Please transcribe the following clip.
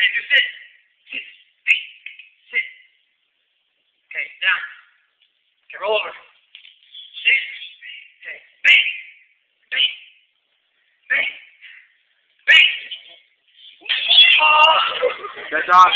Okay, just sit. Sit. Hey, sit. Okay, down. Okay, roll over. Sit. Okay, bang. Bang. Bang. Bang. Oh! Good dog.